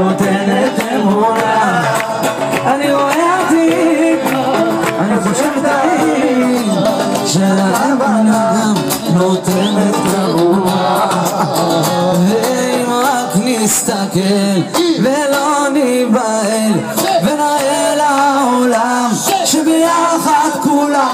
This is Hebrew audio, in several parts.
נותנת אמונה. אני רואה אותי, אני חושב תמיד שהכוונה גם נותנת אמונה. ואם רק נסתכל ולא ניבהל ונראה לעולם שביחד כולם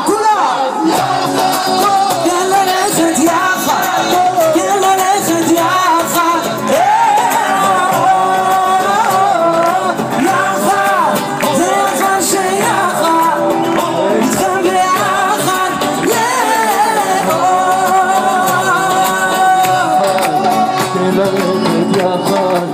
יחד.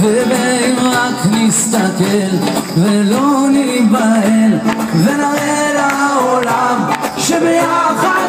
ואם רק נסתכל ולא ניבהל ונראה לעולם שביחד